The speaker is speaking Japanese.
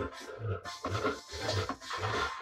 なるほど。